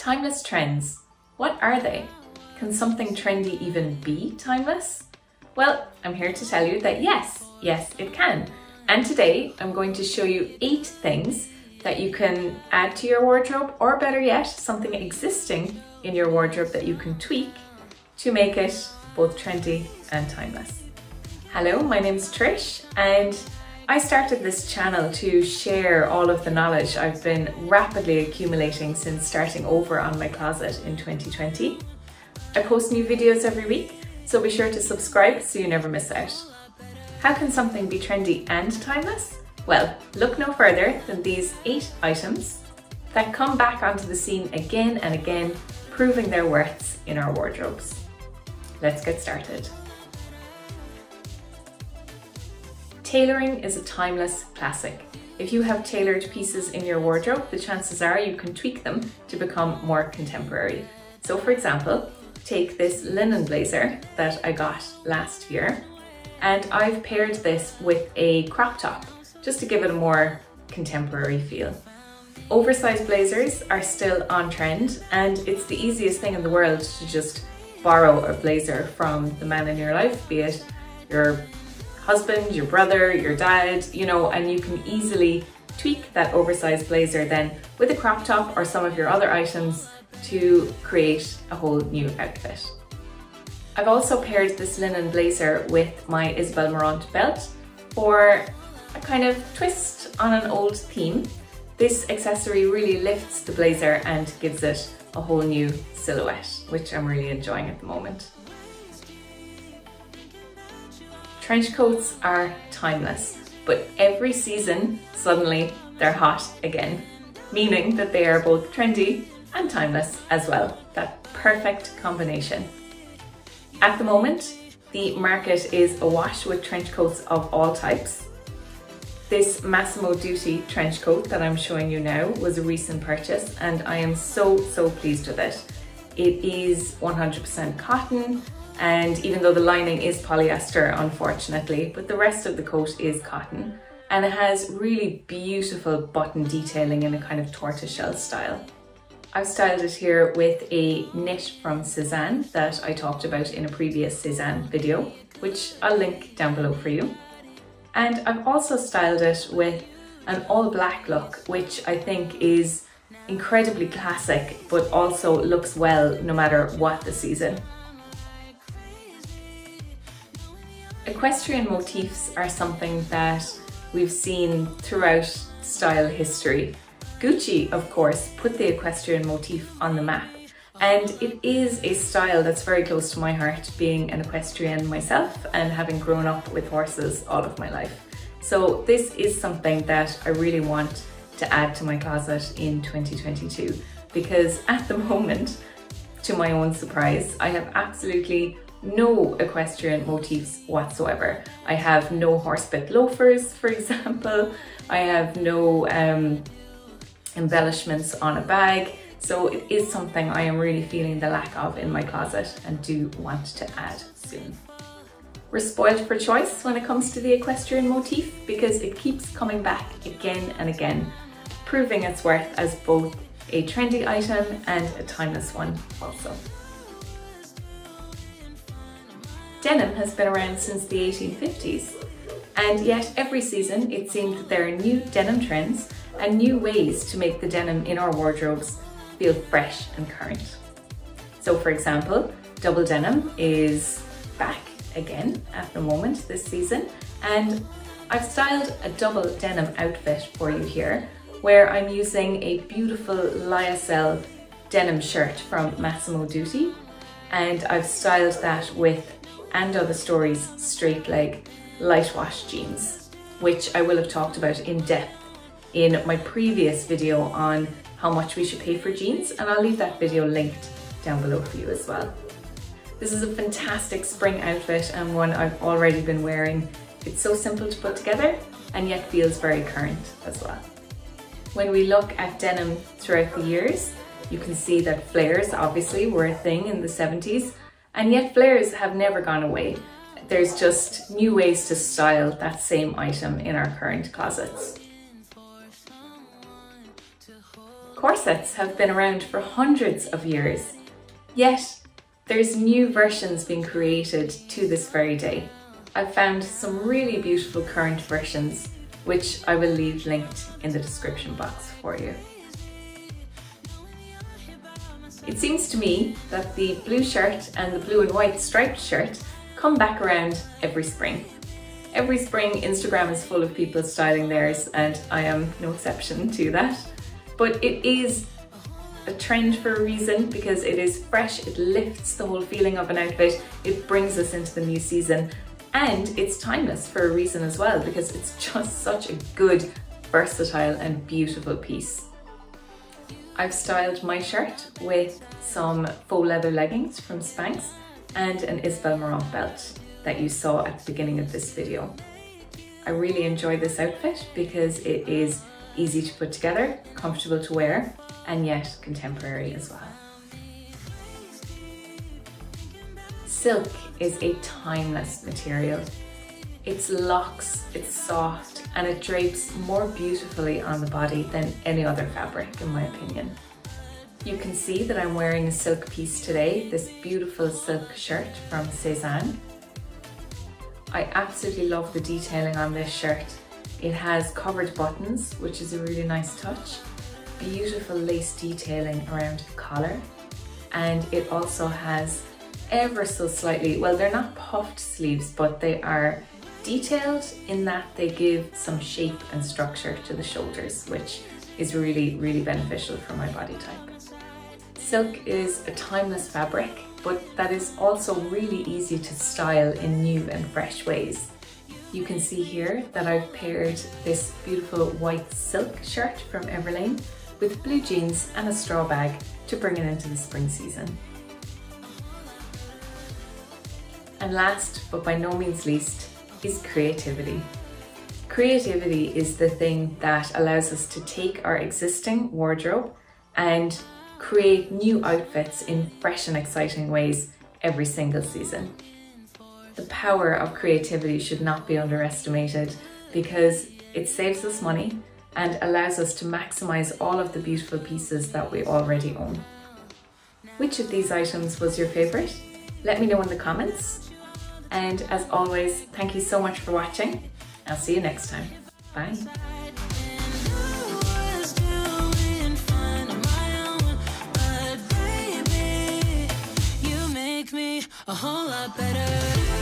Timeless trends. What are they? Can something trendy even be timeless? Well, I'm here to tell you that yes, yes, it can. And today I'm going to show you eight things that you can add to your wardrobe, or better yet, something existing in your wardrobe that you can tweak to make it both trendy and timeless. Hello, my name is Trish and I started this channel to share all of the knowledge I've been rapidly accumulating since starting over on my closet in 2020. I post new videos every week, so be sure to subscribe so you never miss out. How can something be trendy and timeless? Well, look no further than these eight items that come back onto the scene again and again, proving their worths in our wardrobes. Let's get started. Tailoring is a timeless classic. If you have tailored pieces in your wardrobe, the chances are you can tweak them to become more contemporary. So for example, take this linen blazer that I got last year and I've paired this with a crop top just to give it a more contemporary feel. Oversized blazers are still on trend and it's the easiest thing in the world to just borrow a blazer from the man in your life, be it your husband, your brother, your dad, you know, and you can easily tweak that oversized blazer then with a crop top or some of your other items to create a whole new outfit. I've also paired this linen blazer with my Isabel Marant belt for a kind of twist on an old theme. This accessory really lifts the blazer and gives it a whole new silhouette, which I'm really enjoying at the moment. Trench coats are timeless, but every season, suddenly they're hot again, meaning that they are both trendy and timeless as well. That perfect combination. At the moment, the market is awash with trench coats of all types. This Massimo Dutti trench coat that I'm showing you now was a recent purchase and I am so, so pleased with it. It is 100% cotton, and even though the lining is polyester unfortunately, but the rest of the coat is cotton and it has really beautiful button detailing in a kind of tortoiseshell style. I've styled it here with a knit from Sézane that I talked about in a previous Sézane video, which I'll link down below for you. And I've also styled it with an all black look, which I think is incredibly classic, but also looks well no matter what the season. Equestrian motifs are something that we've seen throughout style history. Gucci, of course, put the equestrian motif on the map. And it is a style that's very close to my heart, being an equestrian myself and having grown up with horses all of my life. So this is something that I really want to add to my closet in 2022 because at the moment, to my own surprise, I have absolutely no equestrian motifs whatsoever. I have no horsebit loafers, for example. I have no um, embellishments on a bag. So it is something I am really feeling the lack of in my closet and do want to add soon. We're spoiled for choice when it comes to the equestrian motif because it keeps coming back again and again, proving its worth as both a trendy item and a timeless one also. Denim has been around since the 1850s, and yet every season it seems that there are new denim trends and new ways to make the denim in our wardrobes feel fresh and current. So for example, double denim is back again at the moment this season, and I've styled a double denim outfit for you here, where I'm using a beautiful lyocell denim shirt from Massimo Dutti, and I've styled that with and Other Stories straight leg light wash jeans, which I will have talked about in depth in my previous video on how much we should pay for jeans, and I'll leave that video linked down below for you as well. This is a fantastic spring outfit and one I've already been wearing. It's so simple to put together and yet feels very current as well. When we look at denim throughout the years, you can see that flares obviously were a thing in the 70s and yet flares have never gone away. There's just new ways to style that same item in our current closets. Corsets have been around for hundreds of years, yet there's new versions being created to this very day. I've found some really beautiful current versions, which I will leave linked in the description box for you. It seems to me that the blue shirt and the blue and white striped shirt come back around every spring. Every spring Instagram is full of people styling theirs and I am no exception to that. But it is a trend for a reason because it is fresh, it lifts the whole feeling of an outfit, it brings us into the new season and it's timeless for a reason as well because it's just such a good, versatile and beautiful piece. I've styled my shirt with some faux leather leggings from Spanx and an Isabel Marant belt that you saw at the beginning of this video. I really enjoy this outfit because it is easy to put together, comfortable to wear, and yet contemporary as well. Silk is a timeless material. It's luxe, it's soft, and it drapes more beautifully on the body than any other fabric, in my opinion. You can see that I'm wearing a silk piece today, this beautiful silk shirt from Sézane. I absolutely love the detailing on this shirt. It has covered buttons, which is a really nice touch, beautiful lace detailing around the collar, and it also has ever so slightly, well they're not puffed sleeves, but they are detailed in that they give some shape and structure to the shoulders, which is really, really beneficial for my body type. Silk is a timeless fabric, but that is also really easy to style in new and fresh ways. You can see here that I've paired this beautiful white silk shirt from Everlane with blue jeans and a straw bag to bring it into the spring season. And last, but by no means least, is creativity. Creativity is the thing that allows us to take our existing wardrobe and create new outfits in fresh and exciting ways every single season. The power of creativity should not be underestimated because it saves us money and allows us to maximize all of the beautiful pieces that we already own. Which of these items was your favorite? Let me know in the comments. And as always, thank you so much for watching. I'll see you next time. Bye. a whole lot better